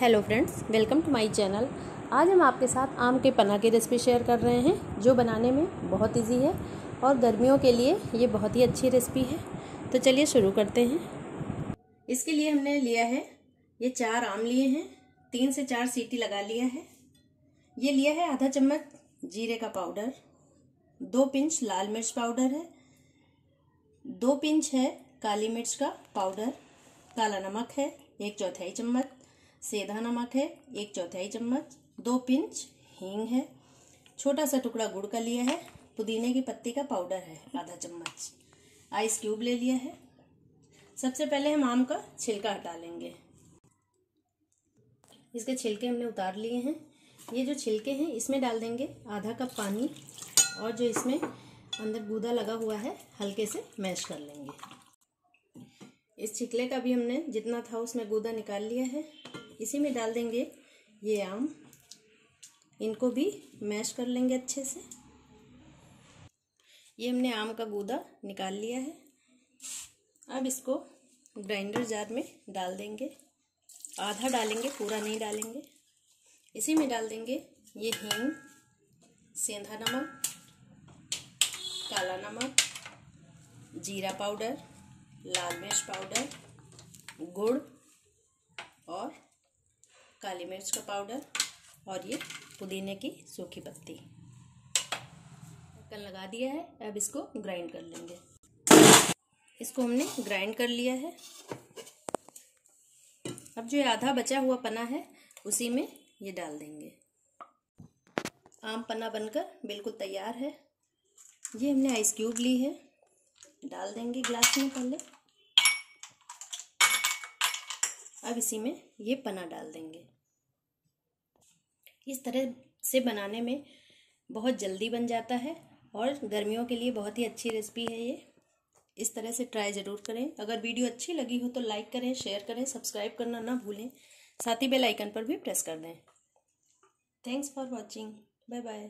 Hello friends, welcome to my channel. आज हम आपके साथ आम के पना की रेसिपी शेयर कर रहे हैं, जो बनाने में बहुत इजी है और गर्मियों के लिए ये बहुत ही अच्छी रेसिपी है। तो चलिए शुरू करते हैं। इसके लिए हमने लिया है, ये चार आम लिए हैं, तीन से चार सीटी लगा लिया है। ये लिया है आधा चम्मच जीरे का पाउडर, दो पिंच लाल मिर्च पाउडर है, दो पिंच है काली मिर्च का पाउडर, काला नमक है, एक चौथाई चम्मच सेधा नमक है, एक चौथाई चम्मच, दो पिंच हींग है, छोटा सा टुकड़ा गुड़ का लिया है, पुदीने की पत्ती का पाउडर है, आधा चम्मच। आइस क्यूब ले लिया है। सबसे पहले हम आम का छिलका हटा लेंगे। इसके छिलके हमने उतार लिए हैं। ये जो छिलके हैं, इसमें डाल देंगे आधा कप पानी और जो इसमें अंदर गूदा लगा हुआ है, हल्के से मैश कर लेंगे। इस छिकले का भी हमने जितना था उसमें गूदा निकाल लिया है। इसी में डाल देंगे ये आम। इनको भी मैश कर लेंगे अच्छे से। ये हमने आम का गूदा निकाल लिया है। अब इसको ग्राइंडर जार में डाल देंगे। आधा डालेंगे, पूरा नहीं डालेंगे। इसी में डाल देंगे ये हींग, सेंधा नमक, काला नमक, जीरा पाउडर, लाल मिर्च पाउडर, गुड़ और काली मिर्च का पाउडर और ये पुदीने की सूखी पत्ती। ढक्कन लगा दिया है, अब इसको ग्राइंड कर लेंगे। इसको हमने ग्राइंड कर लिया है। अब जो आधा बचा हुआ पना है, उसी में ये डाल देंगे। आम पन्ना बनकर बिल्कुल तैयार है। ये हमने आइस क्यूब ली है। डाल देंगे ग्लास में पहले। अब इसी में ये पना डाल देंगे। इस तरह से बनाने में बहुत जल्दी बन जाता है और गर्मियों के लिए बहुत ही अच्छी रेसिपी है ये। इस तरह से ट्राई ज़रूर करें। अगर वीडियो अच्छी लगी हो तो लाइक करें शेयर करें सब्सक्राइब करना ना भूलें। साथ ही बेल आइकन पर भी प्रेस कर दें। Thanks for watching bye bye